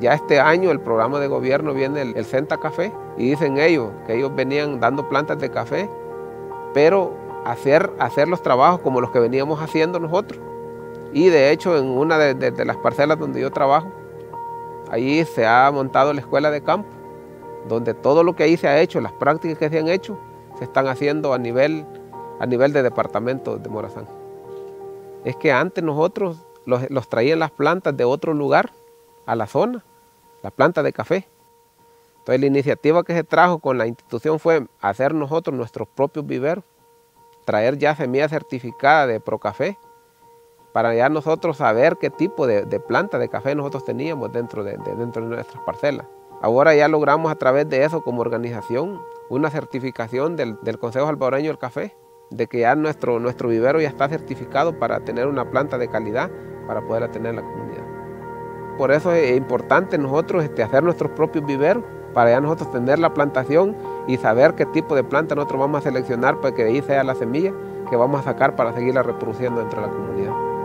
Ya este año el programa de gobierno viene el, Centa Café y dicen ellos que ellos venían dando plantas de café, pero hacer, hacer los trabajos como los que veníamos haciendo nosotros. Y de hecho en una de, las parcelas donde yo trabajo, ahí se ha montado la escuela de campo, donde todo lo que ahí se ha hecho, las prácticas que se han hecho, se están haciendo a nivel, a nivel de departamento de Morazán. Es que antes nosotros los, los traían las plantas de otro lugar a la zona la planta de café. Entonces la iniciativa que se trajo con la institución fue hacer nosotros nuestros propios viveros, traer ya semilla certificada de Procafé, para ya nosotros saber qué tipo de, planta de café nosotros teníamos dentro de, dentro de nuestras parcelas. Ahora ya logramos a través de eso como organización una certificación del, Consejo Salvadoreño del Café, de que ya nuestro, nuestro vivero ya está certificado para tener una planta de calidad para poder atender la comunidad por eso es importante nosotros este, hacer nuestros propios viveros para ya nosotros tener la plantación y saber qué tipo de planta nosotros vamos a seleccionar para que de ahí sea la semilla que vamos a sacar para seguirla reproduciendo dentro de la comunidad.